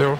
Jo.